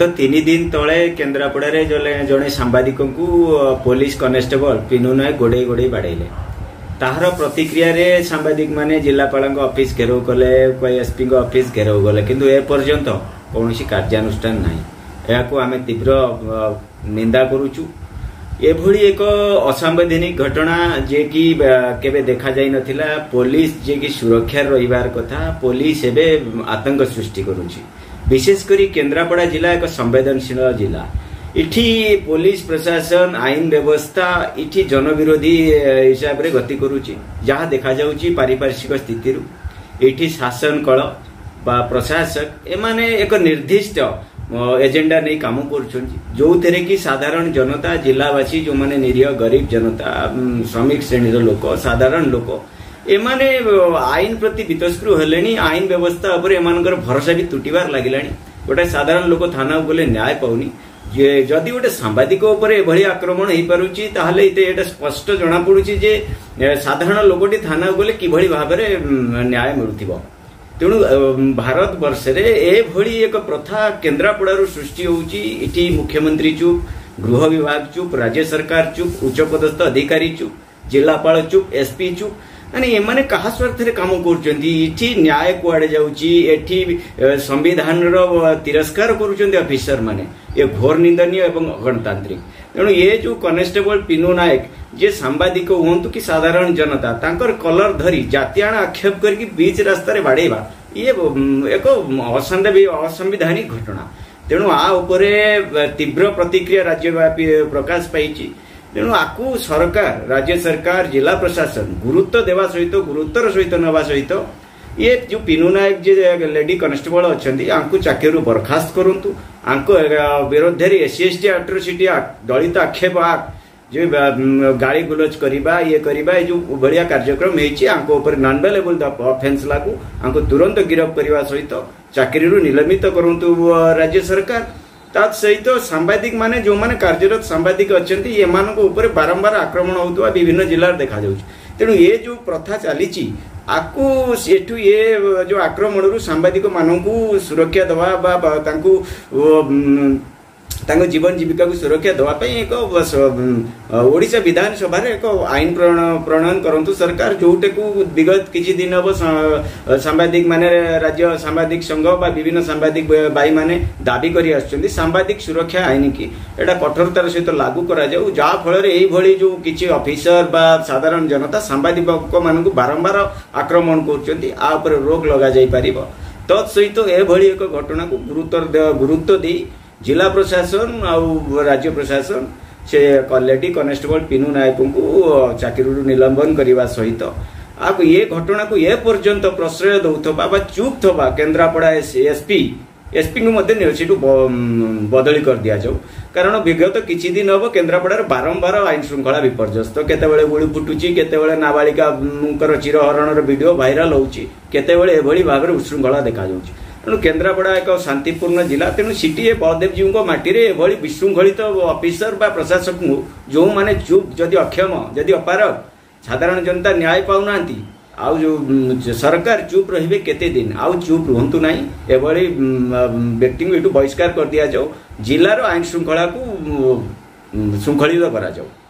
ଗତ ତିନି ଦିନ ତଳେ କେନ୍ଦ୍ରାପଡ଼ାରେ ଜଣେ ସାମ୍ବାଦିକଙ୍କୁ ପୋଲିସ କନେଷ୍ଟବଳ ପିନୁ ନାୟକ ଗୋଡ଼େଇ ଗୋଡ଼େଇ ବାଡ଼େଇଲେ ତାହାର ପ୍ରତିକ୍ରିୟାରେ ସାମ୍ବାଦିକମାନେ ଜିଲ୍ଲାପାଳଙ୍କ ଅଫିସ ଘେରାଉ କଲେ ଏସ୍ପିଙ୍କ ଅଫିସ ଘେରାଉ କଲେ କିନ୍ତୁ ଏପର୍ଯ୍ୟନ୍ତ କୌଣସି କାର୍ଯ୍ୟାନୁଷ୍ଠାନ ନାହିଁ ଏହାକୁ ଆମେ ତୀବ୍ର ନିନ୍ଦା କରୁଛୁ ଏଭଳି ଏକ ଅସାମ୍ବିଧାନିକ ଘଟଣା ଯିଏକି କେବେ ଦେଖାଯାଇନଥିଲା ପୋଲିସ ଯିଏକି ସୁରକ୍ଷାରେ ରହିବାର କଥା ପୋଲିସ ଏବେ ଆତଙ୍କ ସୃଷ୍ଟି କରୁଛି ବିଶେଷ କରି କେନ୍ଦ୍ରାପଡ଼ା ଜିଲ୍ଲା ଏକ ସମ୍ବେଦନଶୀଳ ଜିଲ୍ଲା ଏଠି ପୋଲିସ ପ୍ରଶାସନ ଆଇନ ବ୍ୟବସ୍ଥା ଏଠି ଜନବିରୋଧୀ ହିସାବରେ ଗତି କରୁଛି ଯାହା ଦେଖାଯାଉଛି ପାରିପାର୍ଶ୍ୱିକ ସ୍ଥିତିରୁ ଏଠି ଶାସନ କଳ ବା ପ୍ରଶାସକ ଏମାନେ ଏକ ନିର୍ଦ୍ଦିଷ୍ଟ ଏଜେଣ୍ଡା ନେଇ କାମ କରୁଛନ୍ତି ଯେଉଁଥିରେ କି ସାଧାରଣ ଜନତା ଜିଲ୍ଲାବାସୀ ଯେଉଁମାନେ ନିରୀହ ଗରିବ ଜନତା ଶ୍ରମିକ ଶ୍ରେଣୀର ଲୋକ ସାଧାରଣ ଲୋକ એମାନେ ଆଇନ ପ୍ରତି ବିତସ୍ପୃ ହେଲେଣି ଆଇନ ବ୍ୟବସ୍ଥା ଉପରେ ଏମାନଙ୍କର ଭରସା ବି ତୁଟିବାର ଲାଗିଲାଣି ଗୋଟେ ସାଧାରଣ ଲୋକ ଥାନାକୁ ଗଲେ ନ୍ୟାୟ ପାଉନି ଯଦି ଗୋଟେ ସାମ୍ବାଦିକ ଉପରେ ଏଭଳି ଆକ୍ରମଣ ହେଇପାରୁଛି ତାହେଲେ ଏଇଟା ସ୍ପଷ୍ଟ ଜଣାପଡ଼ୁଛି ଯେ ସାଧାରଣ ଲୋକଟି ଥାନାକୁ ଗଲେ କିଭଳି ଭାବରେ ନ୍ୟାୟ ମିଳୁଥିବ ତେଣୁ ଭାରତ ବର୍ଷରେ ଏଭଳି ଏକ ପ୍ରଥା କେନ୍ଦ୍ରାପଡ଼ାରୁ ସୃଷ୍ଟି ହେଉଛି ଏଠି ମୁଖ୍ୟମନ୍ତ୍ରୀ ଚୁପ୍ ଗୃହ ବିଭାଗ ଚୁପ୍ ରାଜ୍ୟ ସରକାର ଚୁପ୍ ଉଚ୍ଚପଦସ୍ଥ ଅଧିକାରୀ ଚୁପ୍ ଜିଲ୍ଲାପାଳ ଚୁପ୍ ଏସ୍ପି ଚୁପ୍ मैंने क्या स्वार्थ कम कर संविधान तिरस्कार करफिसर मैंने ये घोर निंदनीय तेणु ये जो कनेस्टेबल पिनू नायक जे सांबादिक हूँ कि साधारण जनता कलर धरी जातीयाण आक्षेप करीच रास्त बाड़ेवा ये एक असंवैधानिक घटना तेणु आ उपरे तीव्र प्रतिक्रिया राज्यव्यापी प्रकाश पाई ତେଣୁ ଆକୁ ସରକାର ରାଜ୍ୟ ସରକାର ଜିଲ୍ଲା ପ୍ରଶାସନ ଗୁରୁତ୍ୱ ଦେବା ସହିତ ଗୁରୁତ୍ୱର ସହିତ ନେବା ସହିତ ଇଏ ଯେଉଁ ପିନୁ ନାୟକ ଯିଏ ଲେଡି କନଷ୍ଟେବଳ ଅଛନ୍ତି ଆଙ୍କୁ ଚାକିରିରୁ ବରଖାସ୍ତ କରନ୍ତୁ ଆଙ୍କ ବିରୋଧରେ ଏସ୍ସି ଏସ୍ଟି ଆଟ୍ରୋସିଟି ଆକ୍ଟ ଦଳିତ ଆକ୍ଷେପ ଆକ୍ଟ ଯେଉଁ ଗାଳି ଗୁଲଜ କରିବା ଇଏ କରିବା ଏ ଯେଉଁ ଭଳିଆ କାର୍ଯ୍ୟକ୍ରମ ହେଇଛି ଆଙ୍କ ଉପରେ ନନ୍ଭେଲେବୁଲ୍ ଅଫେନ୍ସ ଲାଗୁ ଆଙ୍କୁ ତୁରନ୍ତ ଗିରଫ କରିବା ସହିତ ଚାକିରିରୁ ନିଲମ୍ବିତ କରନ୍ତୁ ରାଜ୍ୟ ସରକାର सहित सांबादिक मैंने जो मैंने कार्यरत सांबादिक अच्छा ये बारंबार आक्रमण होता विभिन्न जिलार देखा तेणु ये जो प्रथा चली आपको एठू ये जो आक्रमण सांबादिक सुरक्षा दवा ତାଙ୍କ ଜୀବନ ଜୀବିକାକୁ ସୁରକ୍ଷା ଦେବା ପାଇଁ ଏକ ଓଡ଼ିଶା ବିଧାନସଭାରେ ଏକ ଆଇନ ପ୍ରଣୟନ କରନ୍ତୁ ସରକାର ଯେଉଁଟାକୁ ବିଗତ କିଛି ଦିନ ହେବ ସାମ୍ବାଦିକମାନେ ରାଜ୍ୟ ସାମ୍ବାଦିକ ସଂଘ ବା ବିଭିନ୍ନ ସାମ୍ବାଦିକ ଭାଇମାନେ ଦାବି କରି ଆସୁଛନ୍ତି ସାମ୍ବାଦିକ ସୁରକ୍ଷା ଆଇନ କି ଏଇଟା କଠୋରତାର ସହିତ ଲାଗୁ କରାଯାଉ ଯାହାଫଳରେ ଏଇଭଳି ଯେଉଁ କିଛି ଅଫିସର ବା ସାଧାରଣ ଜନତା ସାମ୍ବାଦିକମାନଙ୍କୁ ବାରମ୍ବାର ଆକ୍ରମଣ କରୁଛନ୍ତି ଆ ଉପରେ ରୋକ ଲଗାଯାଇପାରିବ ତତ୍ସହିତ ଏଭଳି ଏକ ଘଟଣାକୁ ଗୁରୁତ୍ୱ ଗୁରୁତ୍ୱ ଦେଇ ଜିଲ୍ଲା ପ୍ରଶାସନ ଆଉ ରାଜ୍ୟ ପ୍ରଶାସନ ସେ ଲେଡି କନେଷ୍ଟବଳ ପିନୁ ନାୟକଙ୍କୁ ଚାକିରିରୁ ନିଲମ୍ବନ କରିବା ସହିତ ଆକୁ ଏ ଘଟଣାକୁ ଏ ପର୍ଯ୍ୟନ୍ତ ପ୍ରଶ୍ରୟ ଦେଉଥିବା ବା ଚୁପ୍ ଥିବା କେନ୍ଦ୍ରାପଡ଼ା ଏସ୍ପି ଏସ୍ପିଙ୍କୁ ମଧ୍ୟ ସେଠୁ ବଦଳି କରିଦିଆଯାଉ କାରଣ ବିଗତ କିଛି ଦିନ ହେବ କେନ୍ଦ୍ରାପଡ଼ାରେ ବାରମ୍ବାର ଆଇନ ଶୃଙ୍ଖଳା ବିପର୍ଯ୍ୟସ୍ତ କେତେବେଳେ ଗୁଳି ଫୁଟୁଛି କେତେବେଳେ ନାବାଳିକାଙ୍କର ଚିରହରଣର ଭିଡ଼ିଓ ଭାଇରାଲ ହେଉଛି କେତେବେଳେ ଏଭଳି ଭାବରେ ଉଶୃଙ୍ଖଳା ଦେଖାଯାଉଛି केन्द्रापड़ा एक शांतिपूर्ण जिला तेणु सिटी बलदेवज्यूको माटो एभली विशृङित अफिसर प्रशासक जो चुप जति अक्षम जति अपार साधारण जनता न्याय पाहाँ आउँछ सरकार चुप रहेदिन आ चुप रुहन्तु एभरि व्यक्ति बहिष्कार कर गरिदिउँ जन शृङ्खलाको शृङ्खल गराऊ